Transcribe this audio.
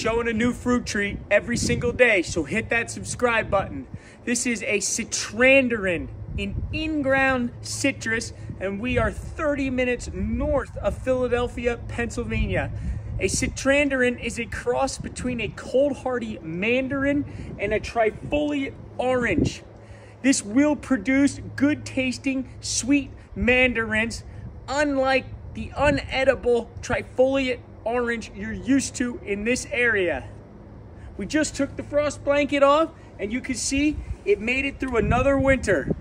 showing a new fruit tree every single day, so hit that subscribe button. This is a citrandarin, an in-ground citrus, and we are 30 minutes north of Philadelphia, Pennsylvania. A citrandarin is a cross between a cold hardy mandarin and a trifoliate orange. This will produce good tasting sweet mandarins, unlike the unedible trifoliate orange you're used to in this area. We just took the frost blanket off and you can see it made it through another winter.